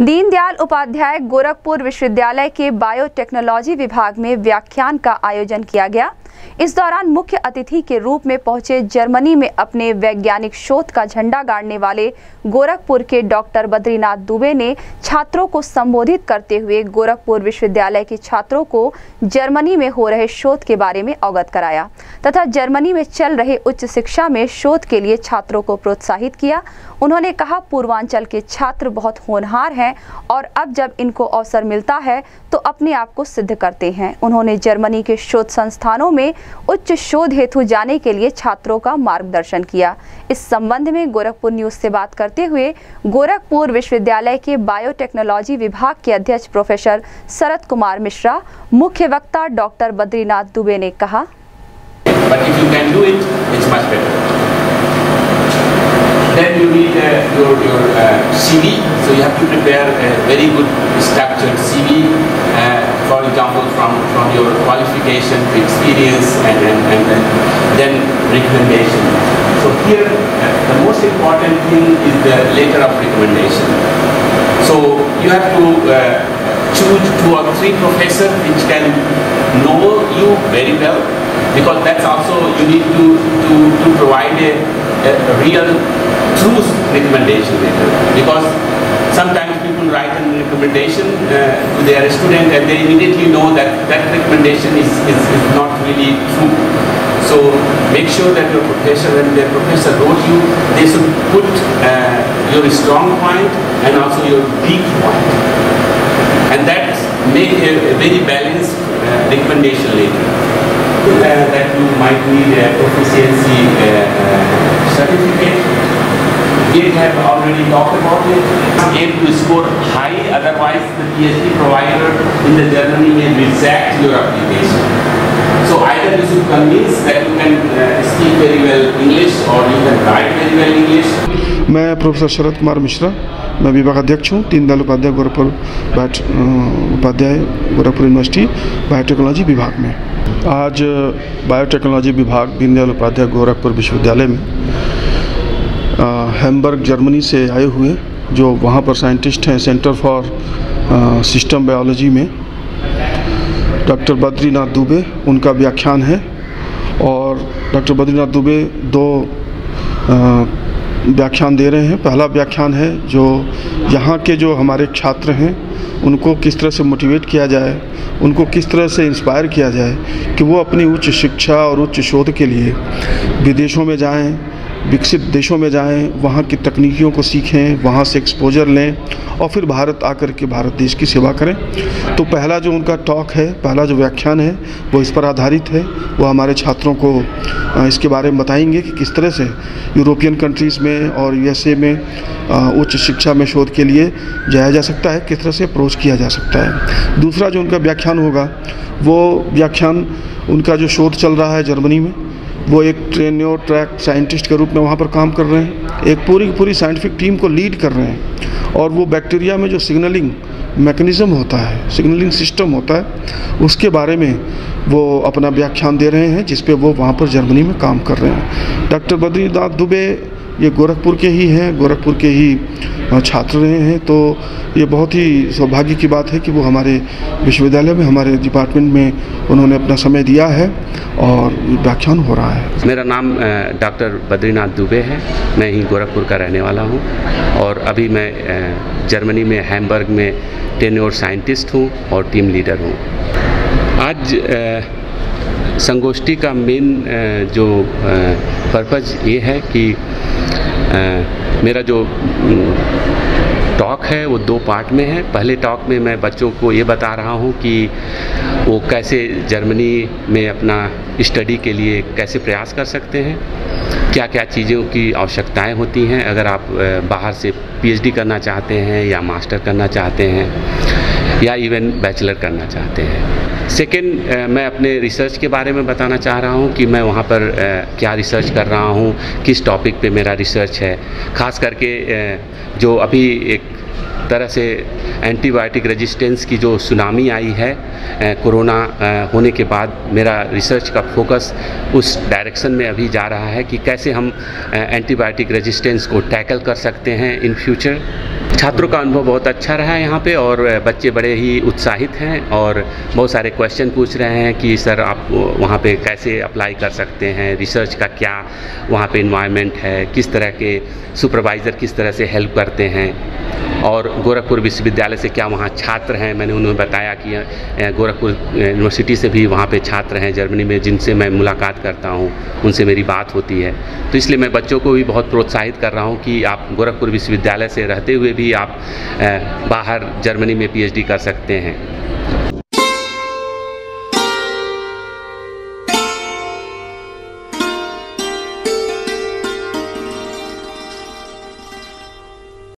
दीनदयाल उपाध्याय गोरखपुर विश्वविद्यालय के बायोटेक्नोलॉजी विभाग में व्याख्यान का आयोजन किया गया। इस दौरान मुख्य अतिथि के रूप में पहुँचे जर्मनी में अपने वैज्ञानिक शोध का झंडा गाड़ने वाले गोरखपुर के डॉक्टर बद्रीनाथ दुबे ने छात्रों को संबोधित करते हुए गोरखपुर विश्वविद्यालय के छात्रों को जर्मनी में हो रहे शोध के बारे में अवगत कराया तथा जर्मनी में चल रहे उच्च शिक्षा में शोध के लिए छात्रों को प्रोत्साहित किया। उन्होंने कहा, पूर्वांचल के छात्र बहुत होनहार हैं और अब जब इनको अवसर मिलता है तो अपने आप को सिद्ध करते हैं। उन्होंने जर्मनी के शोध संस्थानों में उच्च शोध हेतु जाने के लिए छात्रों का मार्गदर्शन किया इस संबंध में गोरखपुर न्यूज़ से बात करते हुए गोरखपुर विश्वविद्यालय के बायोटेक्नोलॉजी विभाग के अध्यक्ष प्रोफेसर शरद कुमार मिश्रा मुख्य वक्ता डॉक्टर बद्रीनाथ दुबे ने कहा. Then you need uh, your, your uh, CV. So you have to prepare a very good structured CV, uh, for example, from, from your qualification experience and, and, and then, then recommendation. So here, the most important thing is the letter of recommendation. So you have to uh, choose two or three professors which can know you very well because that's also you need to, to, to provide a, a real true recommendation letter because sometimes write a recommendation uh, to their student and they immediately know that that recommendation is, is, is not really true. So make sure that your professor, when their professor wrote you, they should put uh, your strong point and also your weak point. And that make a, a very balanced uh, recommendation letter. Uh, that you might need a proficiency uh, certificate. We have already talked about it. Aim to score high, otherwise the PhD provider in the Germany may reject your application. So either you should convince that you can uh, speak very well English or you can write very well English. मैं professor Sharad Kumar Mishra मैं विभाग अध्यक्ष हूँ दीनदयाल उपाध्याय गोरखपुर बायोट Upadhyay Gorakhpur university biotechnology विभाग में आज biotechnology विभाग दीनदयाल उपाध्याय गोरखपुर विश्वविद्यालय में हैम्बर्ग जर्मनी से आए हुए, जो वहाँ पर साइंटिस्ट हैं सेंटर फॉर सिस्टम बायोलॉजी में। डॉक्टर बद्रीनाथ दुबे, उनका व्याख्यान है। और डॉक्टर बद्रीनाथ दुबे दो व्याख्यान दे रहे हैं। पहला व्याख्यान है जो यहाँ के जो हमारे छात्र हैं, उनको किस तरह से मोटिवेट किया जाए, उनको किस तरह से इंस्पायर किया जाए कि वो अपनी उच्च शिक्षा और उच्च शोध के लिए विदेशों में जाएँ विकसित देशों में जाएँ, वहाँ की तकनीकियों को सीखें, वहाँ से एक्सपोजर लें और फिर भारत आकर के भारत देश की सेवा करें। तो पहला जो उनका टॉक है, पहला जो व्याख्यान है, वो इस पर आधारित है। वो हमारे छात्रों को इसके बारे में बताएँगे कि किस तरह से यूरोपियन कंट्रीज़ में और यूएसए में उच्च शिक्षा में शोध के लिए जाया जा सकता है, किस तरह से अप्रोच किया जा सकता है। दूसरा जो उनका व्याख्यान होगा, वो व्याख्यान उनका जो शोध चल रहा है जर्मनी में वो एक ट्रेन्योर ट्रैक साइंटिस्ट के रूप में वहाँ पर काम कर रहे हैं। एक पूरी पूरी साइंटिफिक टीम को लीड कर रहे हैं। और वो बैक्टीरिया में जो सिग्नलिंग मैकेनिज़्म होता है सिग्नलिंग सिस्टम होता है, उसके बारे में वो अपना व्याख्यान दे रहे हैं, जिस पे वो वहाँ पर जर्मनी में काम कर रहे हैं। डॉक्टर बद्रीनाथ दुबे ये गोरखपुर के ही हैं, गोरखपुर के ही छात्र रहे हैं तो ये बहुत ही सौभाग्य की बात है कि वो हमारे विश्वविद्यालय में, हमारे डिपार्टमेंट में उन्होंने अपना समय दिया है और व्याख्यान हो रहा है। मेरा नाम डॉक्टर बद्रीनाथ दुबे है। मैं ही गोरखपुर का रहने वाला हूँ और अभी मैं जर्मनी में, हैमबर्ग में, टेन्योर साइंटिस्ट हूँ और टीम लीडर हूँ। आज संगोष्ठी का मेन जो पर्पज़ ये है कि मेरा जो टॉक है वो दो पार्ट में है। पहले टॉक में मैं बच्चों को ये बता रहा हूँ कि वो कैसे जर्मनी में अपना स्टडी के लिए कैसे प्रयास कर सकते हैं क्या क्या चीज़ों की आवश्यकताएँ होती हैं। अगर आप बाहर से पीएचडी करना चाहते हैं या मास्टर करना चाहते हैं या इवन बैचलर करना चाहते हैं। सेकेंड मैं अपने रिसर्च के बारे में बताना चाह रहा हूँ कि मैं वहाँ पर क्या रिसर्च कर रहा हूँ, किस टॉपिक पे मेरा रिसर्च है। ख़ास करके जो अभी एक तरह से एंटीबायोटिक रेजिस्टेंस की जो सुनामी आई है कोरोना होने के बाद मेरा रिसर्च का फोकस उस डायरेक्शन में अभी जा रहा है कि कैसे हम एंटीबायोटिक रेजिस्टेंस को टैकल कर सकते हैं इन फ्यूचर। छात्रों का अनुभव बहुत अच्छा रहा है यहाँ पे और बच्चे बड़े ही उत्साहित हैं और बहुत सारे क्वेश्चन पूछ रहे हैं कि, सर, आप वहाँ पे कैसे अप्लाई कर सकते हैं? रिसर्च का क्या वहाँ पे इन्वायरमेंट है? किस तरह के सुपरवाइज़र किस तरह से हेल्प करते हैं? और गोरखपुर विश्वविद्यालय से क्या वहाँ छात्र हैं? मैंने उन्हें बताया कि गोरखपुर यूनिवर्सिटी से भी वहाँ पे छात्र हैं जर्मनी में, जिनसे मैं मुलाकात करता हूँ, उनसे मेरी बात होती है। तो इसलिए मैं बच्चों को भी बहुत प्रोत्साहित कर रहा हूँ कि आप गोरखपुर विश्वविद्यालय से रहते हुए भी आप बाहर जर्मनी में पीएचडी कर सकते हैं।